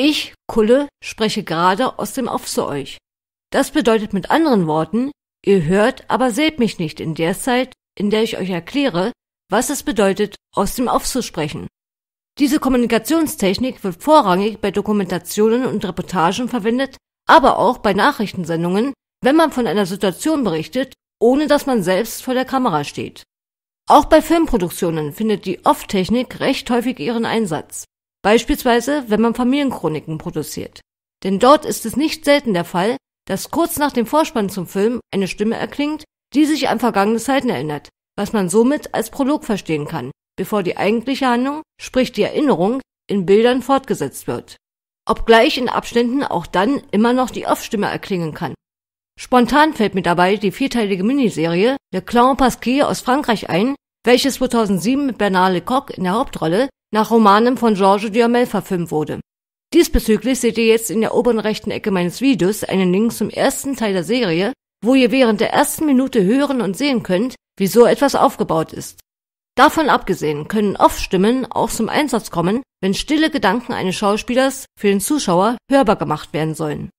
Ich, Kulle, spreche gerade aus dem Off zu euch. Das bedeutet mit anderen Worten, ihr hört, aber seht mich nicht in der Zeit, in der ich euch erkläre, was es bedeutet, aus dem Off zu sprechen. Diese Kommunikationstechnik wird vorrangig bei Dokumentationen und Reportagen verwendet, aber auch bei Nachrichtensendungen, wenn man von einer Situation berichtet, ohne dass man selbst vor der Kamera steht. Auch bei Filmproduktionen findet die Off-Technik recht häufig ihren Einsatz. Beispielsweise, wenn man Familienchroniken produziert. Denn dort ist es nicht selten der Fall, dass kurz nach dem Vorspann zum Film eine Stimme erklingt, die sich an vergangene Zeiten erinnert, was man somit als Prolog verstehen kann, bevor die eigentliche Handlung, sprich die Erinnerung, in Bildern fortgesetzt wird. Obgleich in Abständen auch dann immer noch die Off-Stimme erklingen kann. Spontan fällt mir dabei die vierteilige Miniserie Le Clan Pasquier aus Frankreich ein, welche 2007 mit Bernard Lecoq in der Hauptrolle nach Romanen von Georges Duhamel verfilmt wurde. Diesbezüglich seht ihr jetzt in der oberen rechten Ecke meines Videos einen Link zum ersten Teil der Serie, wo ihr während der ersten Minute hören und sehen könnt, wie so etwas aufgebaut ist. Davon abgesehen können Off-Stimmen auch zum Einsatz kommen, wenn stille Gedanken eines Schauspielers für den Zuschauer hörbar gemacht werden sollen